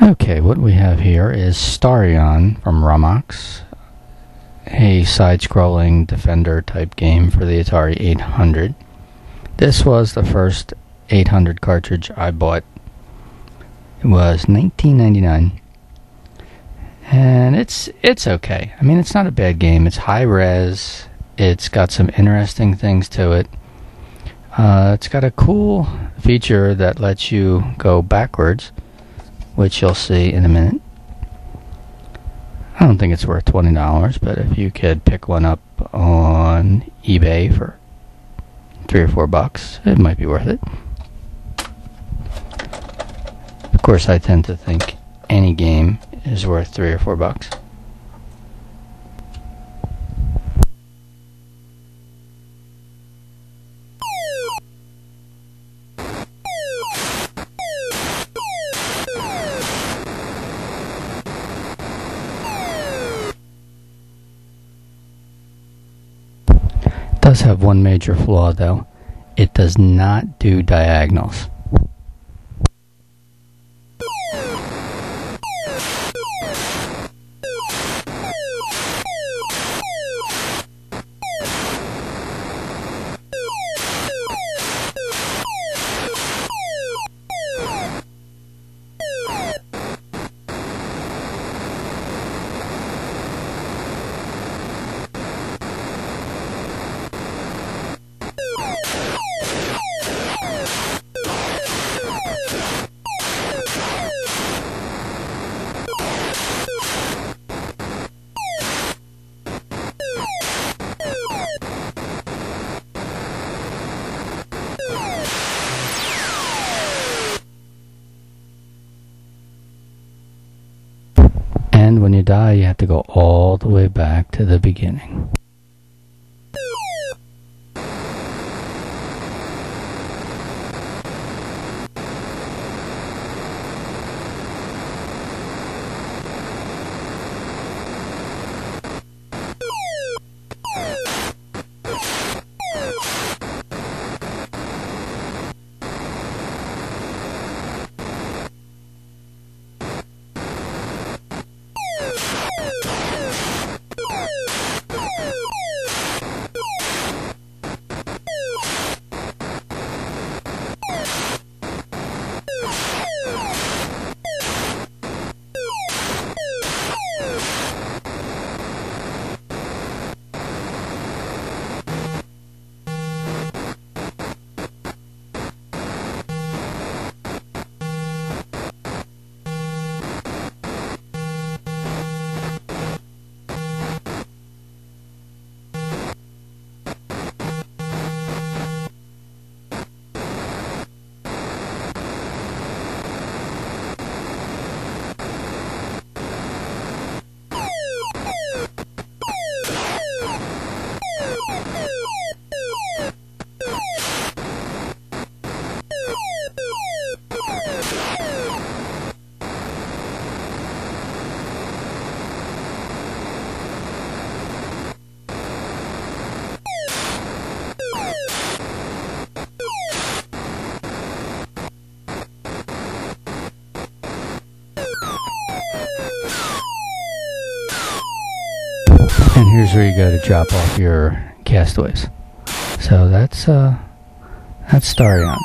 Okay, what we have here is Starion from Romox, a side-scrolling defender type game for the Atari 800. This was the first 800 cartridge I bought. It was 19.99, and it's it's okay. I mean, it's not a bad game. It's high res. It's got some interesting things to it. Uh, it's got a cool feature that lets you go backwards which you'll see in a minute. I don't think it's worth $20, but if you could pick one up on eBay for three or four bucks, it might be worth it. Of course, I tend to think any game is worth three or four bucks. Does have one major flaw, though. It does not do diagonals. And when you die, you have to go all the way back to the beginning. And here's where you go to drop off your castaways. So that's uh, that's Starion.